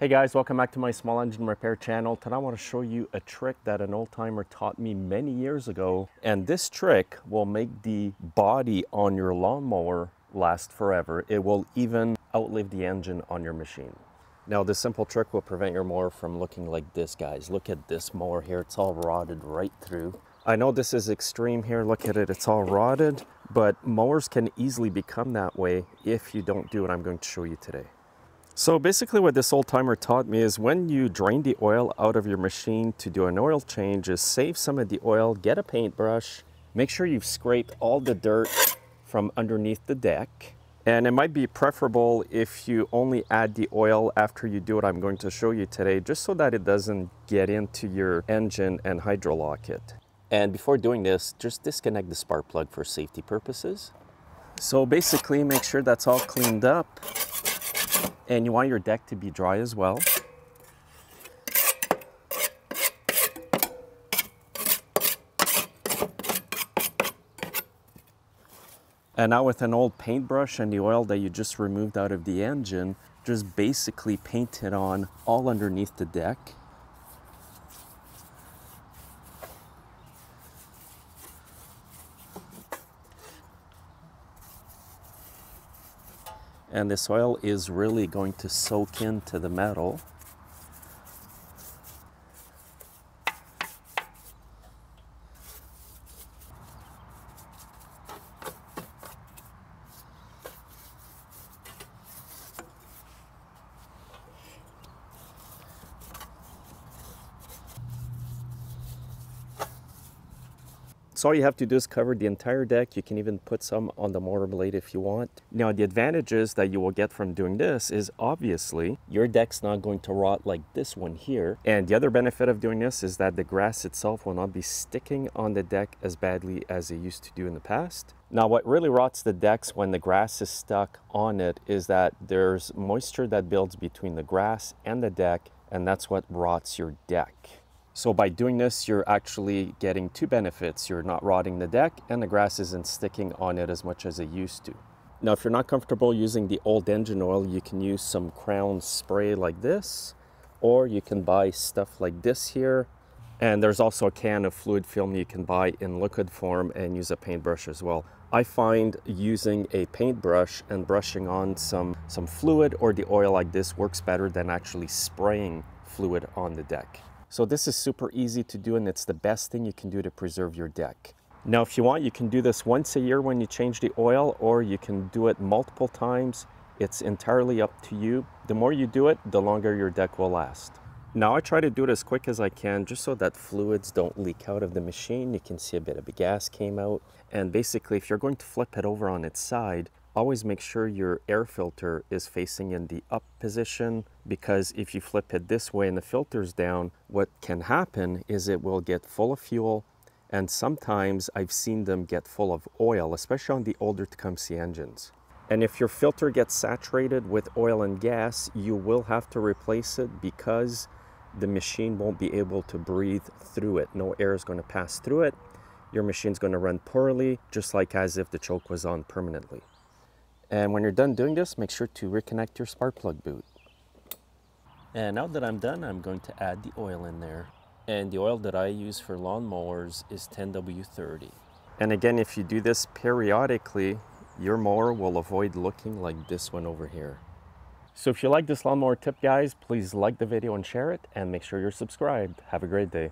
Hey guys, welcome back to my small engine repair channel. Today I want to show you a trick that an old timer taught me many years ago. And this trick will make the body on your lawnmower last forever. It will even outlive the engine on your machine. Now this simple trick will prevent your mower from looking like this guys. Look at this mower here, it's all rotted right through. I know this is extreme here, look at it, it's all rotted, but mowers can easily become that way if you don't do what I'm going to show you today. So basically what this old timer taught me is when you drain the oil out of your machine to do an oil change is save some of the oil, get a paintbrush, make sure you've scraped all the dirt from underneath the deck. And it might be preferable if you only add the oil after you do what I'm going to show you today, just so that it doesn't get into your engine and hydrolock it. And before doing this, just disconnect the spark plug for safety purposes. So basically make sure that's all cleaned up and you want your deck to be dry as well. And now with an old paintbrush and the oil that you just removed out of the engine, just basically paint it on all underneath the deck. And the soil is really going to soak into the metal So all you have to do is cover the entire deck. You can even put some on the motor blade if you want. Now the advantages that you will get from doing this is obviously your deck's not going to rot like this one here. And the other benefit of doing this is that the grass itself will not be sticking on the deck as badly as it used to do in the past. Now what really rots the decks when the grass is stuck on it is that there's moisture that builds between the grass and the deck and that's what rots your deck. So by doing this, you're actually getting two benefits. You're not rotting the deck and the grass isn't sticking on it as much as it used to. Now, if you're not comfortable using the old engine oil, you can use some Krown spray like this, or you can buy stuff like this here. And there's also a can of fluid film you can buy in liquid form and use a paintbrush as well. I find using a paintbrush and brushing on some, some fluid or the oil like this works better than actually spraying fluid on the deck. So this is super easy to do and it's the best thing you can do to preserve your deck. Now, if you want, you can do this once a year when you change the oil or you can do it multiple times. It's entirely up to you. The more you do it, the longer your deck will last. Now I try to do it as quick as I can just so that fluids don't leak out of the machine. You can see a bit of the gas came out. And basically, if you're going to flip it over on its side, Always make sure your air filter is facing in the up position because if you flip it this way and the filter's down, what can happen is it will get full of fuel and sometimes I've seen them get full of oil, especially on the older Tecumseh engines. And if your filter gets saturated with oil and gas, you will have to replace it because the machine won't be able to breathe through it. No air is going to pass through it. Your machine's going to run poorly, just like as if the choke was on permanently. And when you're done doing this, make sure to reconnect your spark plug boot. And now that I'm done, I'm going to add the oil in there. And the oil that I use for lawn mowers is 10W30. And again, if you do this periodically, your mower will avoid looking like this one over here. So if you like this lawnmower tip, guys, please like the video and share it, and make sure you're subscribed. Have a great day.